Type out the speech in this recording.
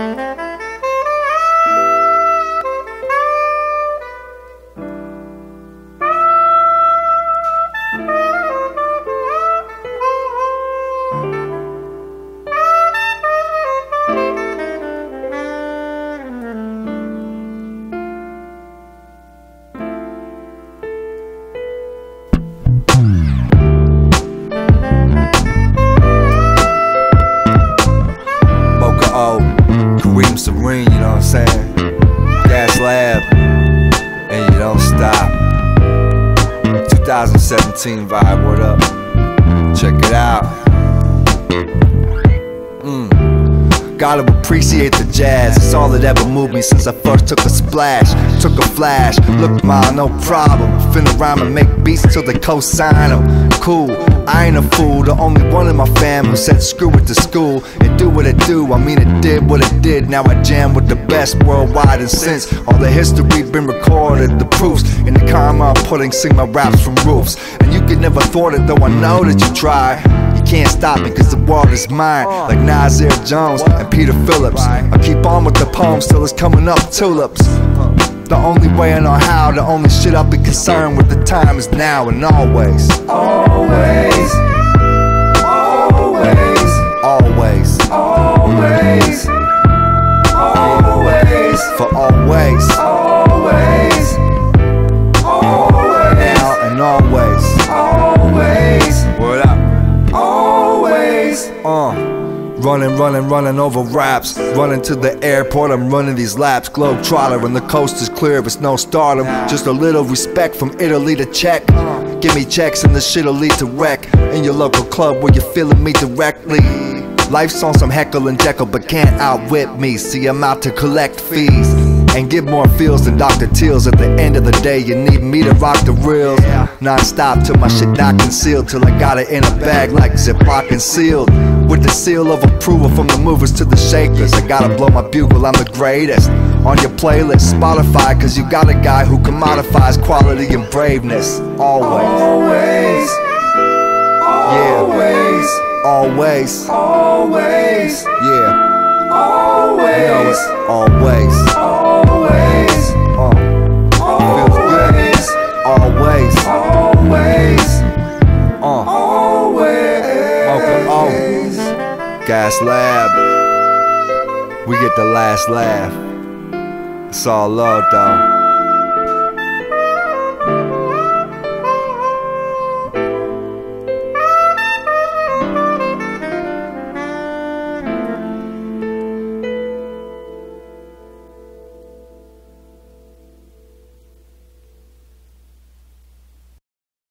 Moka And you don't stop. 2017 vibe, what up? Check it out. Mm. Gotta appreciate the jazz, it's all that ever moved me since I first took a splash. Took a flash, look ma, no problem. Finna rhyme and make beats till they co-sign 'em. Cool, I ain't a fool, the only one in my fam who said screw it to school and do what it do. I mean, it did what it did. Now I jam with the best worldwide, and since all the history been recorded, the proofs in the karma I'm putting, sing my raps from roofs. And you could never thought it, though I know that you try. You can't stop me, cause the world is mine. Like Nasir Jones and Peter Phillips. I keep on with the poems till it's coming up tulips. The only way I know how, the only shit I'll be concerned with the time is now and always. Always, always, Always, always, always, for always, always, always, now and always. always, Word up. always. Uh. Running, running, running over raps. Running to the airport, I'm running these laps. Globe trotter, and the coast is clear, it's no stardom. Just a little respect from Italy to Czech. Give me checks, and this shit'll lead to wreck. In your local club where you're feeling me directly. Life's on some Heckle and Jeckle, but can't outwit me. See, I'm out to collect fees. And give more feels than Dr. Teal's. At the end of the day, you need me to rock the reels. Non-stop till my shit not concealed. Till I got it in a bag like Ziploc and sealed. With the seal of approval from the movers to the shakers. I gotta blow my bugle, I'm the greatest. On your playlist, Spotify, cause you got a guy who commodifies quality and braveness. Always. Always, always, Always. always, Yeah. You know always. Always. always, Gas Lab. We get the last laugh. It's all love though.